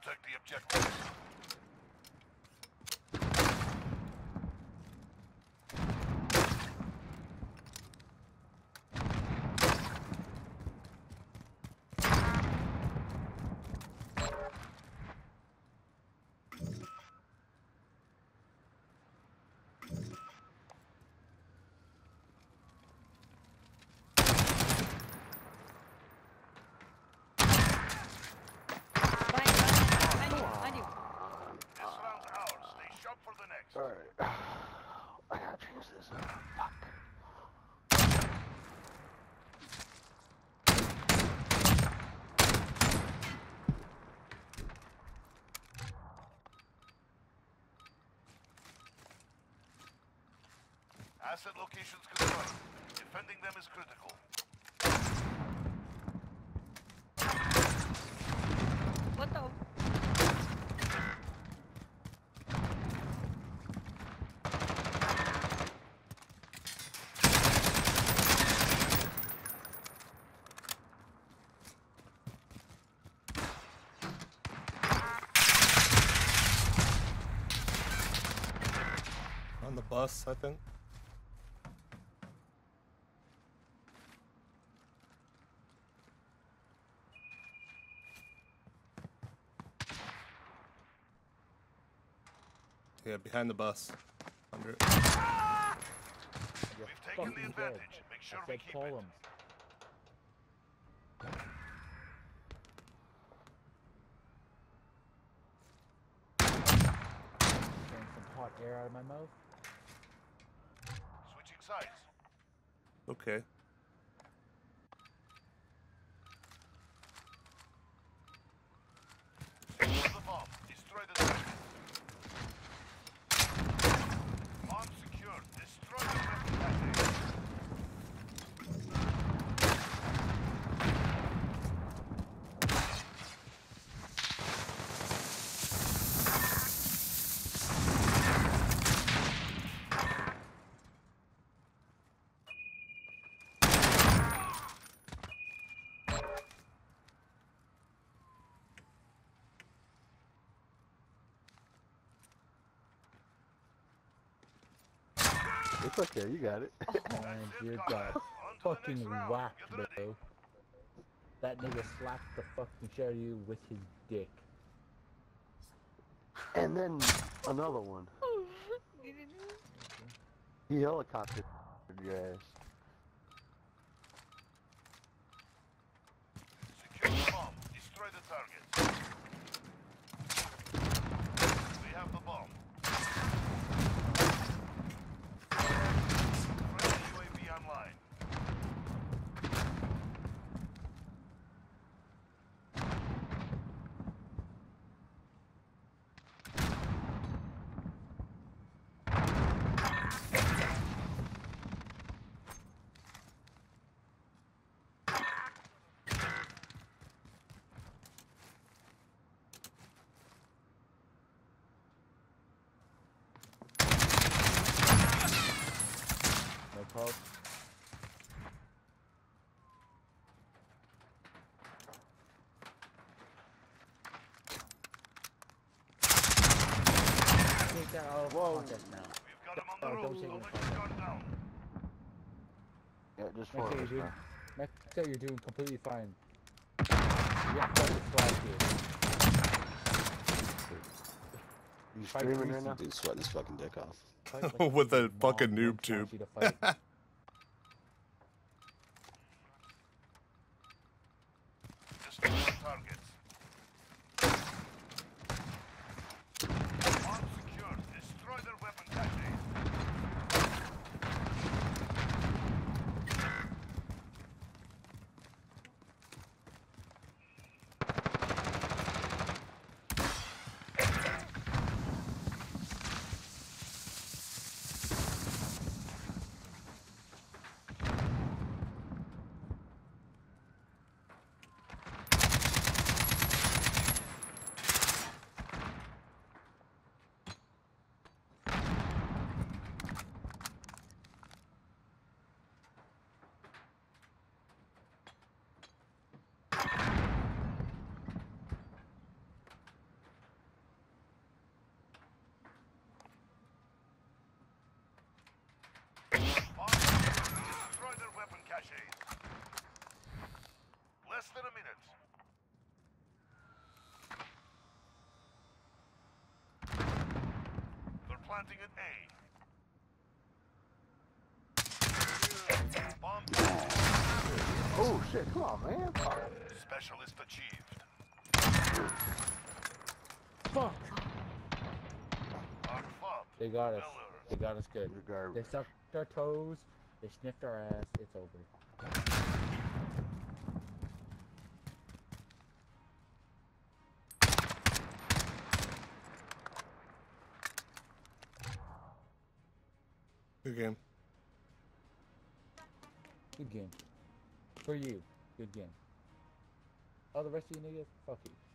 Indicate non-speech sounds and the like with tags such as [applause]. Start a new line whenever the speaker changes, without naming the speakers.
Protect the objective.
Behind you, behind you, behind you.
This round's ours. Stay sharp for the next.
Alright. I gotta change this. Fuck.
Asset locations confirmed. Defending them is critical.
What the?
On the bus, I think. Yeah, behind the bus. Under it.
You're
We've taken the
fucking dead.
advantage. Make sure
I
we
said
keep
call
it.
him. Getting some hot air out of my mouth.
Switching sides.
Okay.
Secure the bomb. Destroy the target. Bomb secured. Destroy the weapon cache.
It's okay, you got it.
And you
it,
got
comrades. On to the
fucking whacked, bro. That nigga slapped the fucking shit out of you with his dick.
and then another one. [laughs] He helicoptered your ass.
No. Take that out of
Whoa.
context now.
We've got him on
Oh,
the
don't
road.
take it
Don't
in
let you guard down.
Yeah, just
Next
for
day, dude.
man.
You're doing completely fine. You got fucking flag here.
You streaming right now?
Dude, sweating his fucking dick off. [laughs]
With a fucking noob tube. [laughs]
the targets. Less than a minute. They're planting at A. Bomb.
Oh shit, come on, man.
Specialist achieved.
Fuck. They got us. They got us good. They sucked our toes. They sniffed our ass. It's over.
Good game.
Good game. For you. Good game. All the rest of you niggas, fuck you.